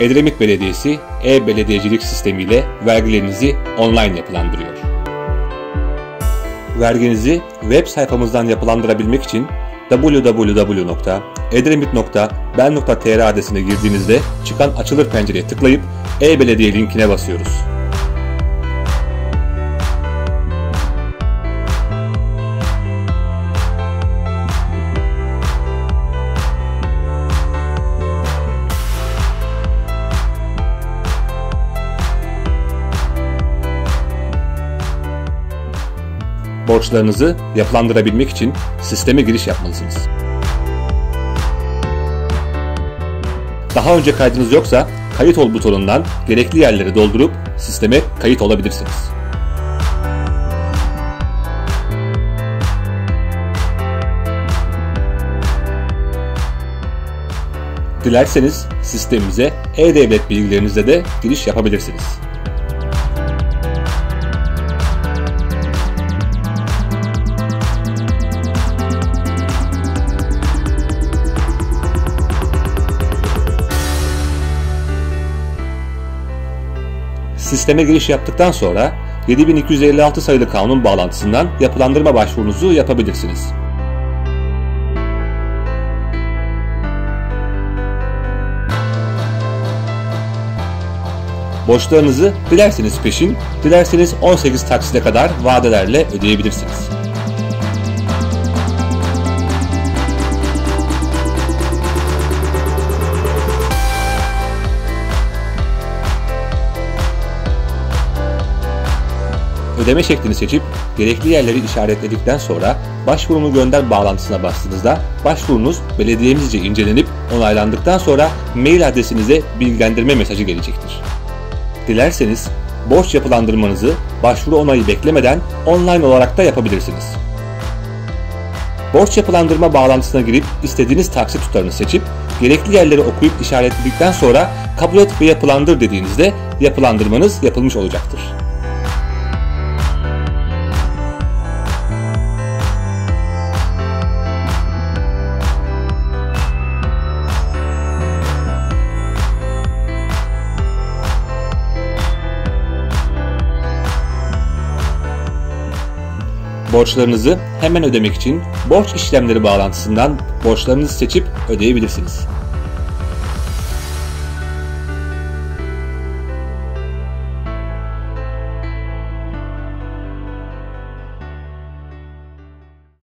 Edremit Belediyesi e-belediyecilik sistemiyle vergilerinizi online yapılandırıyor. Verginizi web sayfamızdan yapılandırabilmek için www.edremit.ben.tr adresine girdiğinizde çıkan açılır pencereye tıklayıp e-belediye linkine basıyoruz. Borçlarınızı yapılandırabilmek için sisteme giriş yapmalısınız. Daha önce kaydınız yoksa kayıt ol butonundan gerekli yerleri doldurup sisteme kayıt olabilirsiniz. Dilerseniz sistemimize e-devlet bilgilerinizle de giriş yapabilirsiniz. Sisteme giriş yaptıktan sonra 7256 sayılı kanun bağlantısından yapılandırma başvurunuzu yapabilirsiniz. Borçlarınızı dilerseniz peşin, dilerseniz 18 taksite kadar vadelerle ödeyebilirsiniz. Ödeme şeklini seçip gerekli yerleri işaretledikten sonra başvurumu gönder bağlantısına bastığınızda başvurunuz belediyemizce incelenip onaylandıktan sonra mail adresinize bilgilendirme mesajı gelecektir. Dilerseniz borç yapılandırmanızı başvuru onayı beklemeden online olarak da yapabilirsiniz. Borç yapılandırma bağlantısına girip istediğiniz taksit tutarını seçip gerekli yerleri okuyup işaretledikten sonra kabul et ve yapılandır dediğinizde yapılandırmanız yapılmış olacaktır. Borçlarınızı hemen ödemek için borç işlemleri bağlantısından borçlarınızı seçip ödeyebilirsiniz.